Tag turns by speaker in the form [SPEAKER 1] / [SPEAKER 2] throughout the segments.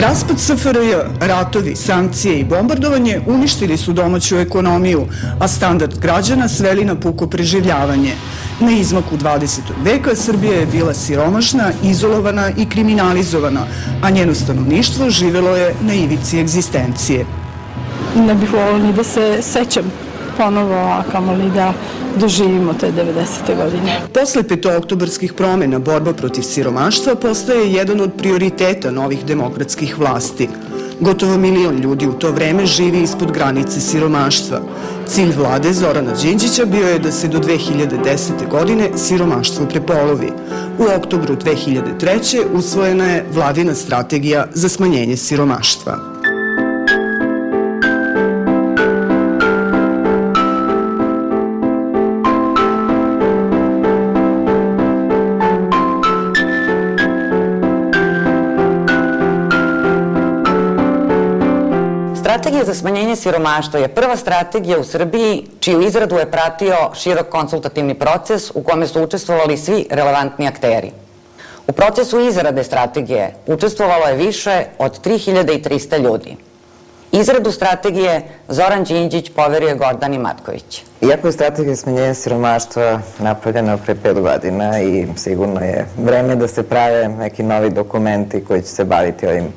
[SPEAKER 1] Raspad SFRJ, ratovi, sankcije i bombardovanje uništili su domaću ekonomiju, a standard građana sveli na puko preživljavanje. Na izmaku 20. veka Srbija je bila siromašna, izolovana i kriminalizovana, a njeno stanovništvo živelo je na ivici egzistencije.
[SPEAKER 2] Ne bih volila ni da se sećam ponovo, a kamoli da doživimo te 90. godine.
[SPEAKER 1] Posle petooktobarskih promena borba protiv siromaštva postaje jedan od prioriteta novih demokratskih vlasti. Gotovo milion ljudi u to vreme živi ispod granice siromaštva. Cilj vlade Zorana Đinđića bio je da se do 2010. godine siromaštvo prepolovi. U oktobru 2003. usvojena je vladina strategija za smanjenje siromaštva.
[SPEAKER 3] Strategija za smanjenje siromaštva je prva strategija u Srbiji čiju izradu je pratio širok konsultativni proces u kome su učestvovali svi relevantni akteri. U procesu izrade strategije učestvovalo je više od 3300 ljudi. Izradu strategije Zoran Đinđić poverio Gordani Matković.
[SPEAKER 4] Iako je strategija smanjenja siromaštva napravljena pre pet godina i sigurno je vreme da se prave neki novi dokumenti koji će se baviti ovim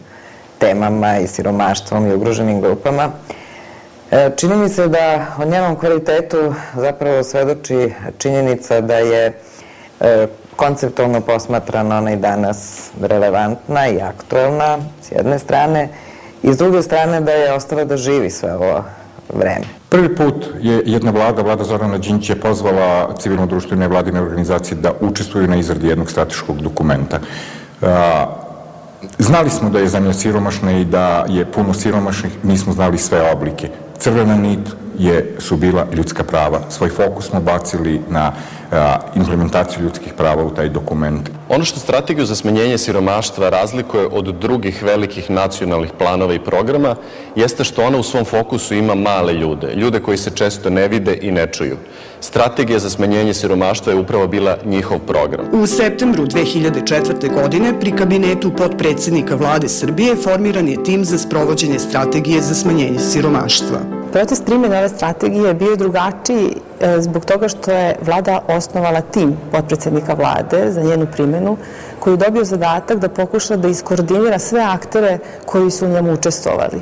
[SPEAKER 4] temama i siromaštvom i ugroženim grupama. E, čini mi se da o njenom kvalitetu zapravo svedoči činjenica da je e, konceptualno posmatrana ona i danas relevantna i aktuelna s jedne strane i s druge strane da je ostala da živi sve ovo vreme.
[SPEAKER 5] Prvi put je jedna vlada, vlada Zorana Đinć je pozvala civilno društvo i organizacije da učestvuju na izradi jednog strateškog dokumenta. Znali smo da je zemlja siromašna i da je puno siromašnih, nismo znali sve oblike. Crvena nit je, su bila ljudska prava. Svoj fokus smo bacili na a, implementaciju ljudskih prava u taj dokument.
[SPEAKER 6] Ono što strategiju za smanjenje siromaštva razlikuje od drugih velikih nacionalnih planova i programa jeste što ona u svom fokusu ima male ljude, ljude koji se često ne vide i ne čuju. Strategija za smanjenje siromaštva je upravo bila njihov program.
[SPEAKER 1] U septembru 2004. godine pri kabinetu podpredsednika vlade Srbije formiran je tim za sprovođenje strategije za smanjenje siromaštva.
[SPEAKER 2] Proces primjene ove strategije je bio drugačiji e, zbog toga što je vlada osnovala tim podpredsednika vlade za njenu primjenu, koji je dobio zadatak da pokuša da iskoordinira sve aktere koji su u njemu učestvovali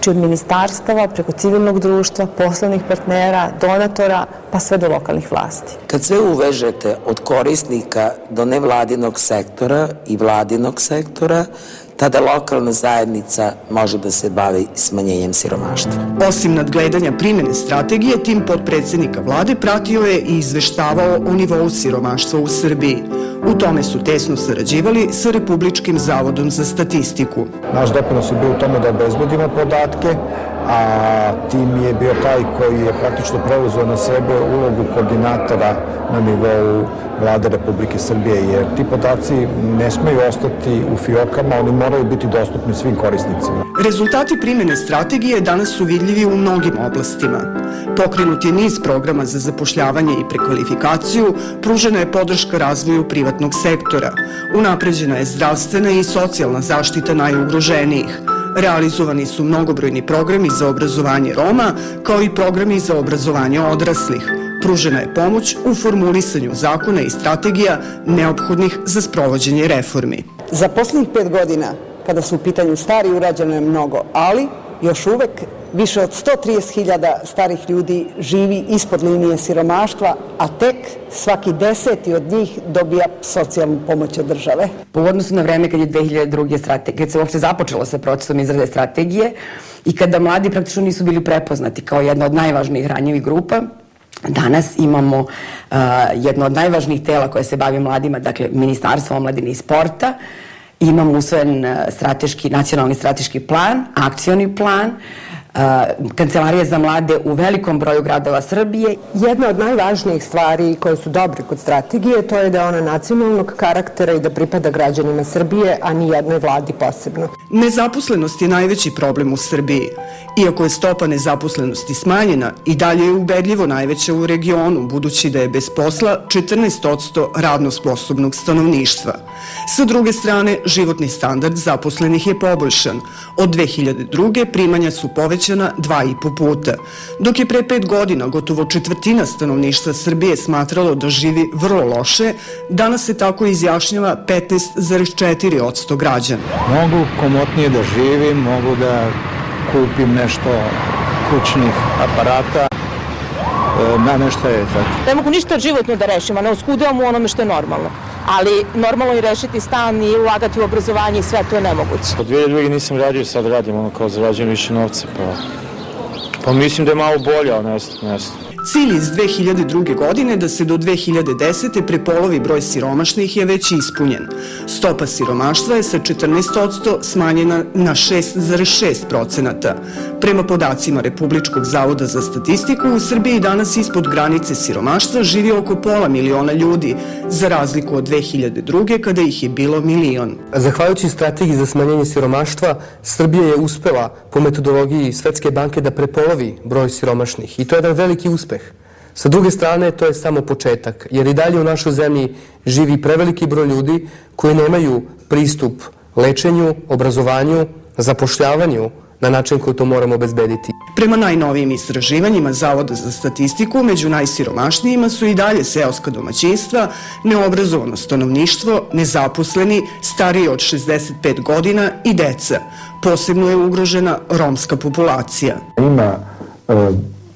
[SPEAKER 2] znači od ministarstava, preko civilnog društva, poslovnih partnera, donatora, pa sve do lokalnih vlasti.
[SPEAKER 7] Kad sve uvežete od korisnika do nevladinog sektora i vladinog sektora, tada lokalna zajednica može da se bavi smanjenjem siromaštva.
[SPEAKER 1] Osim nadgledanja primene strategije, tim podpredsednika vlade pratio je i izveštavao o nivou siromaštva u Srbiji. U tome su tesno sarađivali sa Republičkim zavodom za statistiku.
[SPEAKER 8] Naš doprinos je bio u tome da obezbedimo podatke, a tim je bio taj koji je praktično preuzeo na sebe ulogu koordinatora na nivou vlade Republike Srbije, jer ti podaci ne smeju ostati u fiokama, oni moraju biti dostupni svim korisnicima.
[SPEAKER 1] Rezultati primjene strategije danas su vidljivi u mnogim oblastima. Pokrenut je niz programa za zapošljavanje i prekvalifikaciju, pružena je podrška razvoju privatnog sektora, unapređena je zdravstvena i socijalna zaštita najugroženijih, Realizovani su mnogobrojni programi za obrazovanje Roma, kao i programi za obrazovanje odraslih. Pružena je pomoć u formulisanju zakona i strategija neophodnih za sprovođenje reformi.
[SPEAKER 9] Za poslednjih pet godina, kada su u pitanju stari, urađeno je mnogo, ali još uvek više od 130.000 starih ljudi živi ispod linije siromaštva, a tek svaki deseti od njih dobija socijalnu pomoć od države.
[SPEAKER 10] Po odnosu na vreme kad je 2002. strategija, kad se uopšte započelo sa procesom izrade strategije i kada mladi praktično nisu bili prepoznati kao jedna od najvažnijih ranjivih grupa, Danas imamo uh, jedno od najvažnijih tela koje se bavi mladima, dakle Ministarstvo omladine i sporta, imamo usvojen uh, strateški, nacionalni strateški plan, akcioni plan, kancelarije za mlade u velikom broju gradova Srbije.
[SPEAKER 11] Jedna od najvažnijih stvari koje su dobre kod strategije to je da je ona nacionalnog karaktera i da pripada građanima Srbije, a ni jednoj vladi posebno.
[SPEAKER 1] Nezaposlenost je najveći problem u Srbiji. Iako je stopa nezaposlenosti smanjena, i dalje je ubedljivo najveća u regionu, budući da je bez posla 14% radno sposobnog stanovništva. Sa druge strane, životni standard zaposlenih je poboljšan. Od 2002. primanja su povećana dva i po puta, dok je pre pet godina gotovo četvrtina stanovništva Srbije smatralo da živi vrlo loše, danas se tako izjašnjava 15,4 od 100 građana.
[SPEAKER 8] Mogu komotnije da živim, mogu da kupim nešto kućnih aparata, e, na nešto je tako.
[SPEAKER 11] Ne mogu ništa životno da rešim, a ne oskudavam u onome što je normalno. Ali normalno je rešiti stan i ulagati u obrazovanje i sve to je nemoguće.
[SPEAKER 8] Od 2002. nisam radio, sad radim ono kao zarađujem više novca, pa, pa mislim da je malo bolje, ali ne ne znam.
[SPEAKER 1] Cilj iz 2002. godine da se do 2010. prepolovi broj siromašnih je već ispunjen. Stopa siromaštva je sa 14% smanjena na 6,6%. Prema podacima Republičkog zavoda za statistiku, u Srbiji danas ispod granice siromaštva živi oko pola miliona ljudi, za razliku od 2002. kada ih je bilo milion.
[SPEAKER 12] Zahvaljujući strategiji za smanjenje siromaštva, Srbija je uspela po metodologiji Svetske banke da prepolovi broj siromašnih i to je jedan veliki uspeh. Sa druge strane, to je samo početak, jer i dalje u našoj zemlji živi preveliki broj ljudi koji nemaju pristup lečenju, obrazovanju, zapošljavanju, na način koji to moramo obezbediti.
[SPEAKER 1] Prema najnovijim istraživanjima Zavoda za statistiku, među najsiromašnijima su i dalje seoska domaćinstva, neobrazovano stanovništvo, nezaposleni, stariji od 65 godina i deca. Posebno je ugrožena romska populacija.
[SPEAKER 13] Ima e,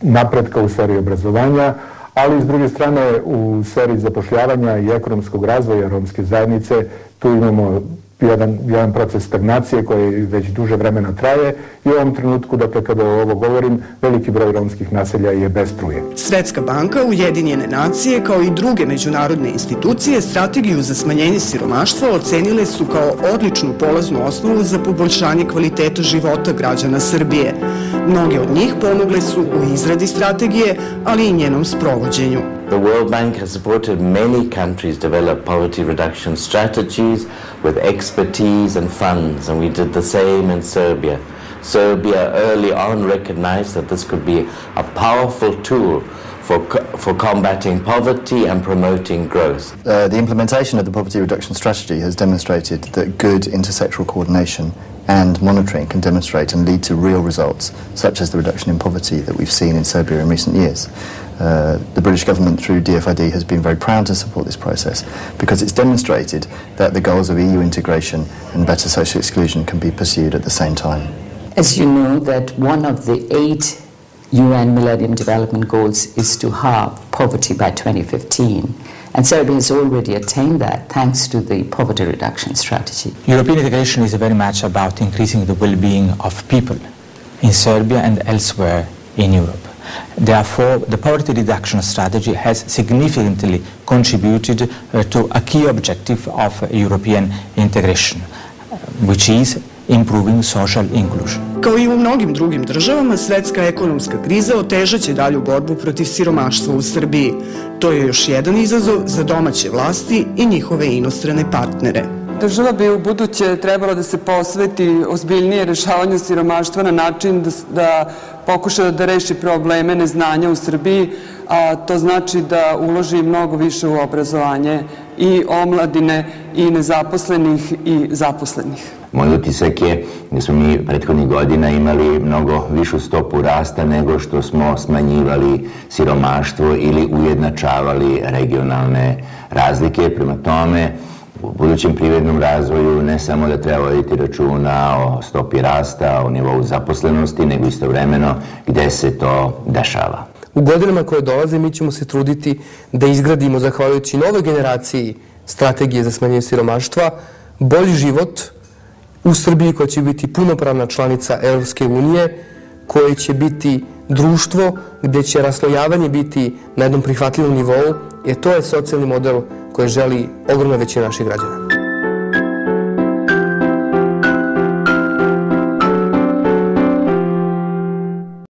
[SPEAKER 13] napretka u sferi obrazovanja, ali s druge strane u sferi zapošljavanja i ekonomskog razvoja romske zajednice tu imamo jedan, jedan proces stagnacije koji već duže vremena traje i u ovom trenutku, dakle kada ovo govorim, veliki broj romskih naselja je bez struje.
[SPEAKER 1] Svetska banka, Ujedinjene nacije kao i druge međunarodne institucije strategiju za smanjenje siromaštva ocenile su kao odličnu polaznu osnovu za poboljšanje kvaliteta života građana Srbije. Mnoge od njih pomogle su u izradi strategije, ali i njenom sprovođenju.
[SPEAKER 14] The World Bank has supported many countries develop poverty reduction strategies with expertise and funds, and we did the same in Serbia. Serbia early on recognized that this could be a powerful tool for, for combating poverty and promoting growth.
[SPEAKER 15] Uh, the implementation of the poverty reduction strategy has demonstrated that good intersectoral coordination and monitoring can demonstrate and lead to real results, such as the reduction in poverty that we've seen in Serbia in recent years. Uh, the British government, through DFID, has been very proud to support this process because it's demonstrated that the goals of EU integration and better social exclusion can be pursued at the same time.
[SPEAKER 16] As you know, that one of the eight UN Millennium Development Goals is to halve poverty by 2015. And Serbia has already attained that thanks to the poverty reduction strategy.
[SPEAKER 17] European integration is very much about increasing the well-being of people in Serbia and elsewhere in Europe. Therefore, the poverty reduction strategy has significantly contributed uh, to a key objective of European integration, which is improving social inclusion.
[SPEAKER 1] Kao i u mnogim drugim državama, svetska ekonomska kriza otežaće dalju borbu protiv siromaštva u Srbiji. To je još jedan izazov za domaće vlasti i njihove inostrane partnere.
[SPEAKER 18] Država bi u buduće trebala da se posveti ozbiljnije rešavanju siromaštva na način da, da pokuša da reši probleme neznanja u Srbiji, a to znači da uloži mnogo više u obrazovanje i omladine i nezaposlenih i zaposlenih.
[SPEAKER 19] Moj utisak je da smo mi prethodnih godina imali mnogo višu stopu rasta nego što smo smanjivali siromaštvo ili ujednačavali regionalne razlike. Prema tome, u budućem privrednom razvoju ne samo da treba voditi računa o stopi rasta, o nivou zaposlenosti, nego istovremeno gde se to dešava.
[SPEAKER 12] U godinama koje dolaze mi ćemo se truditi da izgradimo, zahvaljujući nove generaciji strategije za smanjenje siromaštva, bolji život u Srbiji koja će biti punopravna članica Europske unije, koje će biti društvo gde će raslojavanje biti na jednom prihvatljivom nivou, jer to je socijalni model koje želi ogromna većina naših građana.